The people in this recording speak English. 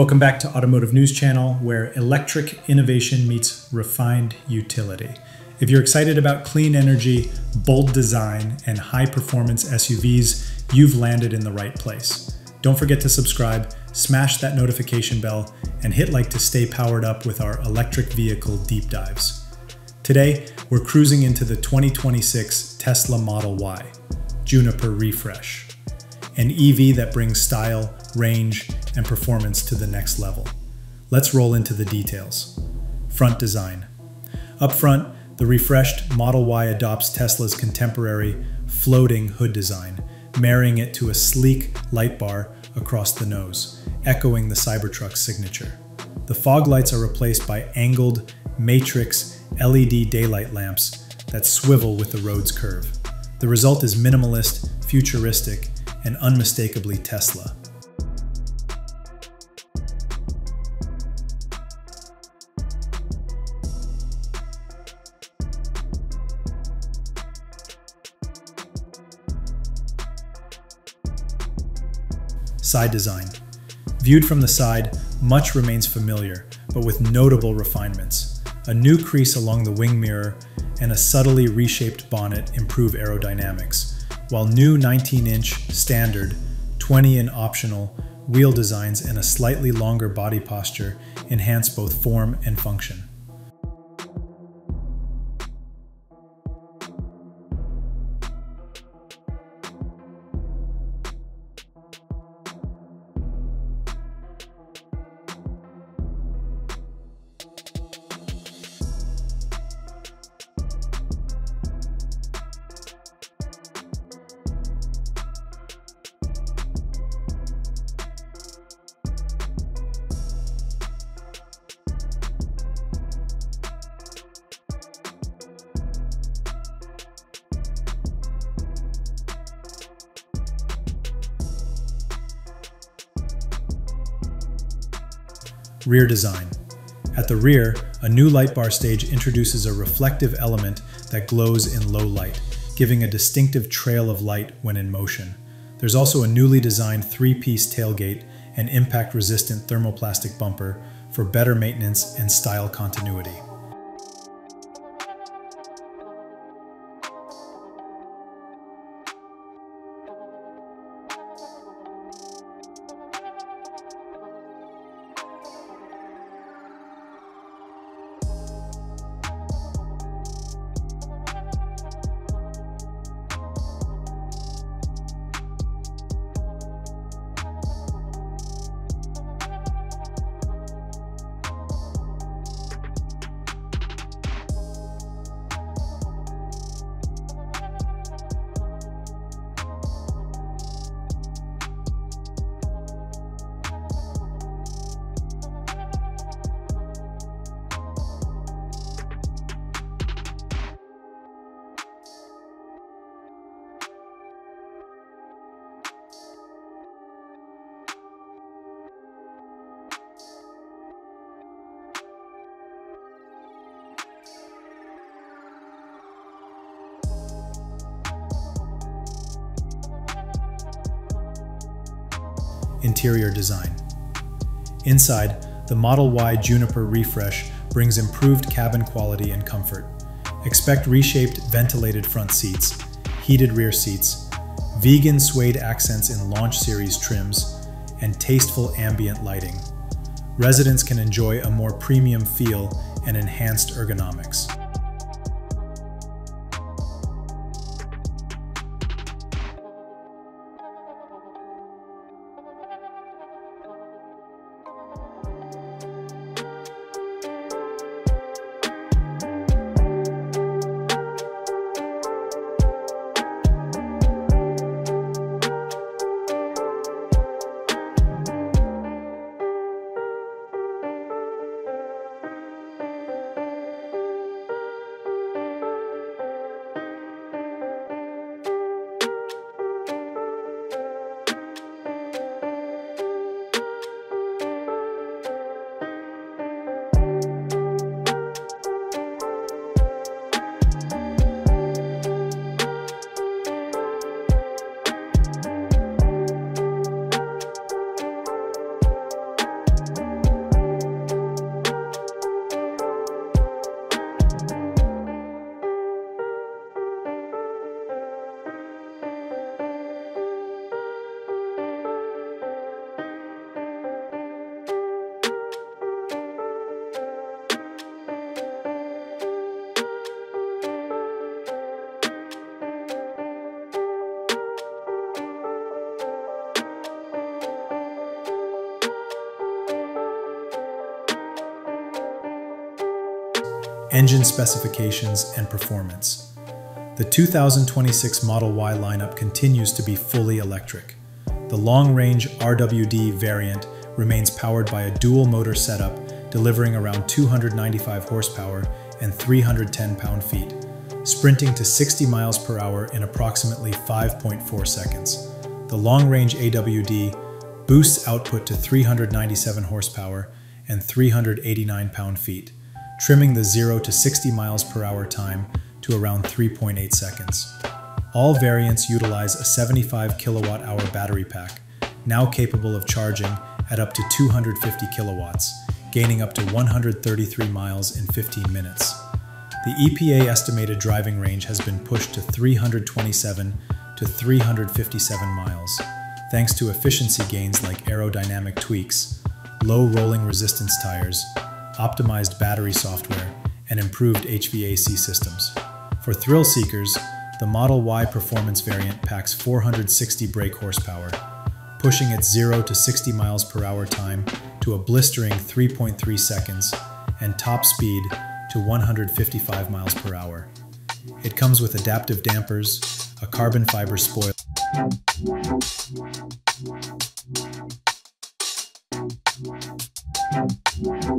Welcome back to Automotive News Channel, where electric innovation meets refined utility. If you're excited about clean energy, bold design, and high performance SUVs, you've landed in the right place. Don't forget to subscribe, smash that notification bell, and hit like to stay powered up with our electric vehicle deep dives. Today, we're cruising into the 2026 Tesla Model Y, Juniper Refresh, an EV that brings style, range, and performance to the next level. Let's roll into the details. Front design. Up front, the refreshed Model Y adopts Tesla's contemporary floating hood design, marrying it to a sleek light bar across the nose, echoing the Cybertruck's signature. The fog lights are replaced by angled, matrix LED daylight lamps that swivel with the road's curve. The result is minimalist, futuristic, and unmistakably Tesla. Side design. Viewed from the side, much remains familiar, but with notable refinements. A new crease along the wing mirror and a subtly reshaped bonnet improve aerodynamics, while new 19-inch standard, 20 and optional wheel designs and a slightly longer body posture enhance both form and function. Rear design. At the rear, a new light bar stage introduces a reflective element that glows in low light, giving a distinctive trail of light when in motion. There's also a newly designed three-piece tailgate and impact-resistant thermoplastic bumper for better maintenance and style continuity. Interior design. Inside, the Model Y Juniper refresh brings improved cabin quality and comfort. Expect reshaped ventilated front seats, heated rear seats, vegan suede accents in launch series trims, and tasteful ambient lighting. Residents can enjoy a more premium feel and enhanced ergonomics. Engine specifications, and performance. The 2026 Model Y lineup continues to be fully electric. The long-range RWD variant remains powered by a dual-motor setup delivering around 295 horsepower and 310 pound-feet, sprinting to 60 miles per hour in approximately 5.4 seconds. The long-range AWD boosts output to 397 horsepower and 389 pound-feet, trimming the 0 to 60 miles per hour time to around 3.8 seconds. All variants utilize a 75 kilowatt hour battery pack, now capable of charging at up to 250 kilowatts, gaining up to 133 miles in 15 minutes. The EPA estimated driving range has been pushed to 327 to 357 miles, thanks to efficiency gains like aerodynamic tweaks, low rolling resistance tires, optimized battery software, and improved HVAC systems. For thrill seekers, the Model Y performance variant packs 460 brake horsepower, pushing its 0 to 60 miles per hour time to a blistering 3.3 seconds and top speed to 155 miles per hour. It comes with adaptive dampers, a carbon fiber spoiler, Wow.